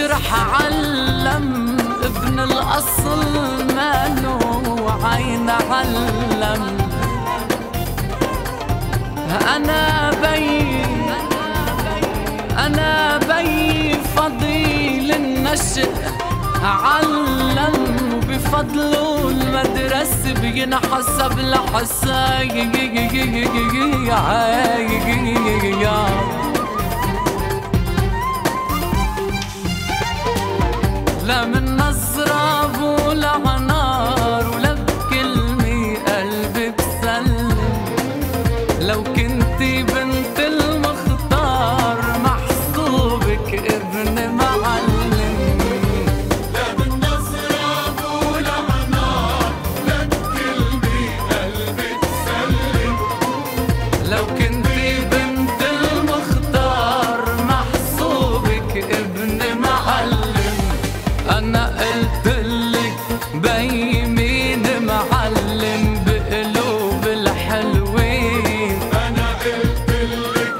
الجرح علم ابن الأصل منو عين علم أنا بي أنا بي فضيل النشأ علم بفضل المدرسة بينحسب لحسايا قلتلك بيمين معلم بقلوب الحلوين. أنا قلتلك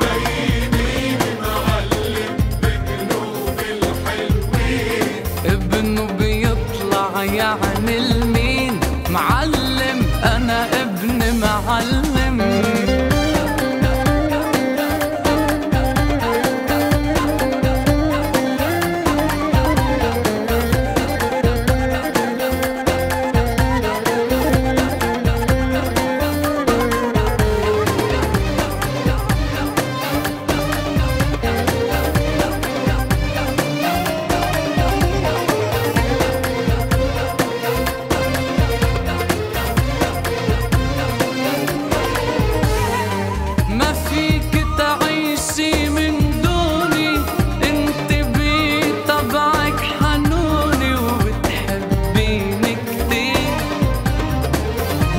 بيمين معلم بقلوب الحلوين. ابنه بيطلع يعني المين معلم